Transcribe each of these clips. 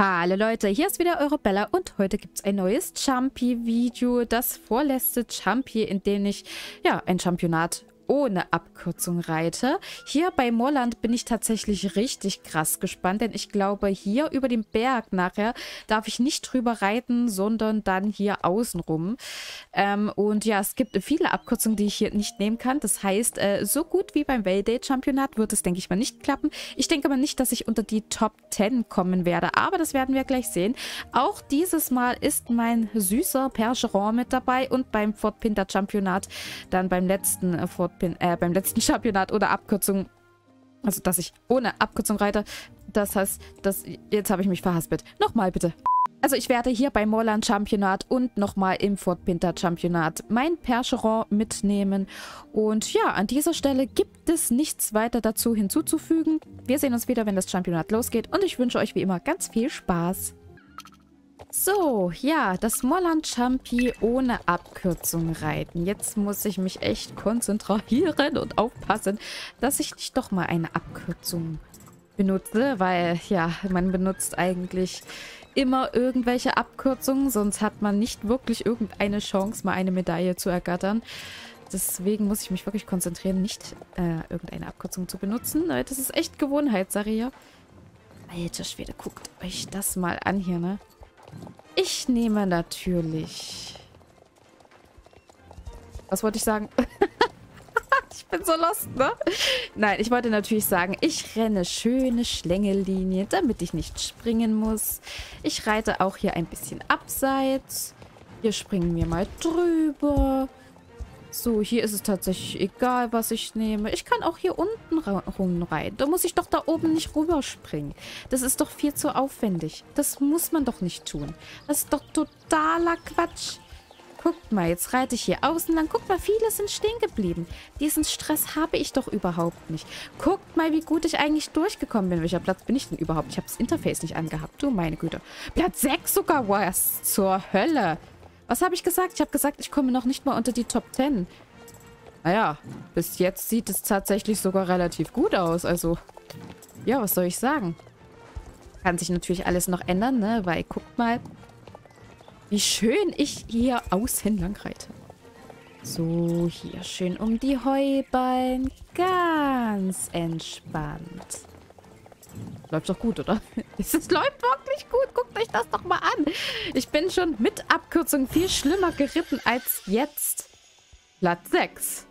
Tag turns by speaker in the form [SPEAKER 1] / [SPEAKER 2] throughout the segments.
[SPEAKER 1] Hallo Leute, hier ist wieder eure Bella und heute gibt es ein neues Jumpy-Video, das vorletzte Jumpy, in dem ich ja ein Championat ohne Abkürzung reite. Hier bei Moorland bin ich tatsächlich richtig krass gespannt, denn ich glaube, hier über den Berg nachher darf ich nicht drüber reiten, sondern dann hier außenrum. Ähm, und ja, es gibt viele Abkürzungen, die ich hier nicht nehmen kann. Das heißt, äh, so gut wie beim Wayday-Championat wird es, denke ich mal, nicht klappen. Ich denke aber nicht, dass ich unter die Top 10 kommen werde, aber das werden wir gleich sehen. Auch dieses Mal ist mein süßer Percheron mit dabei und beim Fort Pinter Championat, dann beim letzten äh, Fort bin, äh, beim letzten Championat ohne Abkürzung, also dass ich ohne Abkürzung reite. Das heißt, das, jetzt habe ich mich verhaspelt. Nochmal bitte. Also ich werde hier beim Morland Championat und nochmal im Fort Pinter Championat mein Percheron mitnehmen. Und ja, an dieser Stelle gibt es nichts weiter dazu hinzuzufügen. Wir sehen uns wieder, wenn das Championat losgeht. Und ich wünsche euch wie immer ganz viel Spaß. So, ja, das Molland Champi ohne Abkürzung reiten. Jetzt muss ich mich echt konzentrieren und aufpassen, dass ich nicht doch mal eine Abkürzung benutze, weil, ja, man benutzt eigentlich immer irgendwelche Abkürzungen, sonst hat man nicht wirklich irgendeine Chance, mal eine Medaille zu ergattern. Deswegen muss ich mich wirklich konzentrieren, nicht äh, irgendeine Abkürzung zu benutzen. Das ist echt Gewohnheitssache hier. Alter Schwede, guckt euch das mal an hier, ne? Ich nehme natürlich... Was wollte ich sagen? ich bin so lost, ne? Nein, ich wollte natürlich sagen, ich renne schöne Schlängellinien, damit ich nicht springen muss. Ich reite auch hier ein bisschen abseits. Hier springen wir mal drüber. So, hier ist es tatsächlich egal, was ich nehme. Ich kann auch hier unten rumreiten. Da muss ich doch da oben nicht rüberspringen. Das ist doch viel zu aufwendig. Das muss man doch nicht tun. Das ist doch totaler Quatsch. Guckt mal, jetzt reite ich hier außen lang. Guckt mal, viele sind stehen geblieben. Diesen Stress habe ich doch überhaupt nicht. Guckt mal, wie gut ich eigentlich durchgekommen bin. Welcher Platz bin ich denn überhaupt? Ich habe das Interface nicht angehabt. Du meine Güte. Platz 6 sogar. Was zur Hölle? Was habe ich gesagt? Ich habe gesagt, ich komme noch nicht mal unter die Top 10. Naja, bis jetzt sieht es tatsächlich sogar relativ gut aus. Also, ja, was soll ich sagen? Kann sich natürlich alles noch ändern, ne? Weil, guckt mal, wie schön ich hier außen lang reite. So, hier schön um die Heuballen. Ganz entspannt. Läuft doch gut, oder? Es läuft wirklich gut. Guckt euch das doch mal an. Ich bin schon mit Abkürzung viel schlimmer geritten als jetzt. Platz 6.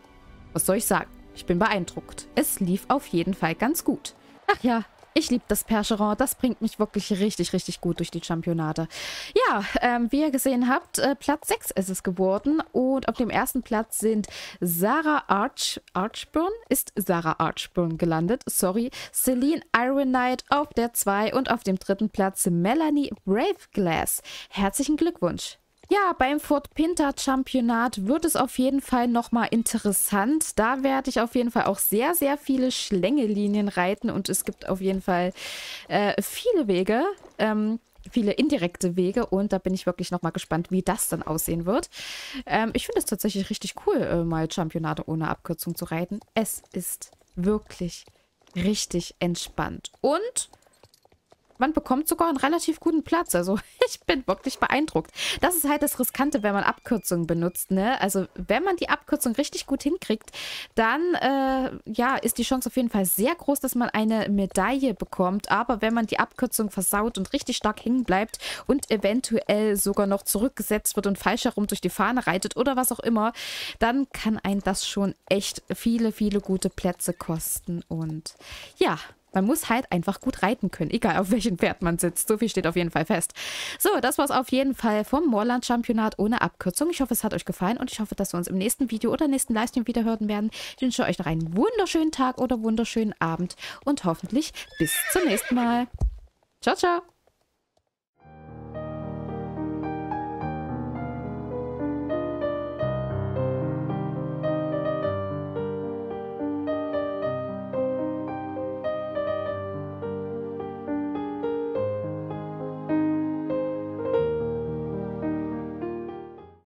[SPEAKER 1] Was soll ich sagen? Ich bin beeindruckt. Es lief auf jeden Fall ganz gut. Ach ja, ich liebe das Percheron. Das bringt mich wirklich richtig, richtig gut durch die Championate. Ja, ähm, wie ihr gesehen habt, äh, Platz 6 ist es geworden. Und auf dem ersten Platz sind Sarah Arch Archburn, ist Sarah Archburn gelandet. Sorry. Celine Iron Knight auf der 2 und auf dem dritten Platz Melanie Braveglass. Herzlichen Glückwunsch. Ja, beim Fort Pinter Championat wird es auf jeden Fall nochmal interessant. Da werde ich auf jeden Fall auch sehr, sehr viele Schlängelinien reiten und es gibt auf jeden Fall äh, viele Wege. Ähm, viele indirekte Wege und da bin ich wirklich nochmal gespannt, wie das dann aussehen wird. Ähm, ich finde es tatsächlich richtig cool, äh, mal Championate ohne Abkürzung zu reiten. Es ist wirklich richtig entspannt. Und man bekommt sogar einen relativ guten Platz. Also ich bin wirklich beeindruckt. Das ist halt das Riskante, wenn man Abkürzungen benutzt. Ne? Also wenn man die Abkürzung richtig gut hinkriegt, dann äh, ja, ist die Chance auf jeden Fall sehr groß, dass man eine Medaille bekommt. Aber wenn man die Abkürzung versaut und richtig stark hängen bleibt und eventuell sogar noch zurückgesetzt wird und falsch herum durch die Fahne reitet oder was auch immer, dann kann ein das schon echt viele, viele gute Plätze kosten. Und ja, man muss halt einfach gut reiten können, egal auf welchem Pferd man sitzt. So viel steht auf jeden Fall fest. So, das war es auf jeden Fall vom Moorland-Championat ohne Abkürzung. Ich hoffe, es hat euch gefallen und ich hoffe, dass wir uns im nächsten Video oder nächsten Livestream wieder hören werden. Ich wünsche euch noch einen wunderschönen Tag oder wunderschönen Abend und hoffentlich bis zum nächsten Mal. Ciao, ciao.